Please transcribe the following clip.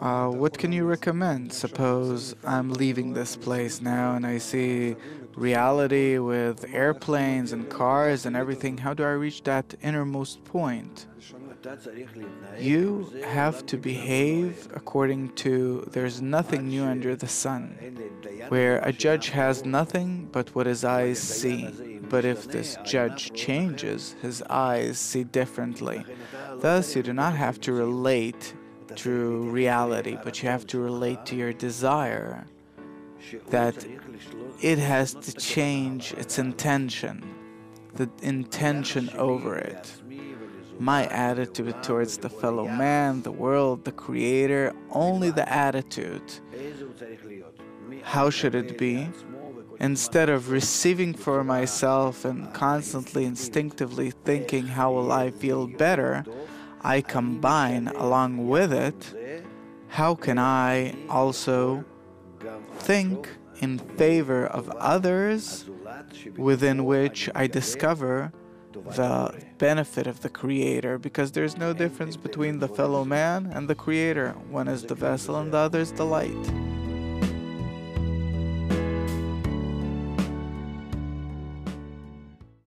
Uh, what can you recommend? Suppose I'm leaving this place now and I see reality with airplanes and cars and everything. How do I reach that innermost point? You have to behave according to there's nothing new under the sun, where a judge has nothing but what his eyes see. But if this judge changes, his eyes see differently. Thus, you do not have to relate to reality, but you have to relate to your desire that it has to change its intention, the intention over it my attitude towards the fellow man, the world, the creator, only the attitude. How should it be? Instead of receiving for myself and constantly instinctively thinking, how will I feel better? I combine along with it, how can I also think in favor of others within which I discover the benefit of the Creator because there's no difference between the fellow man and the Creator. One is the vessel and the other is the light.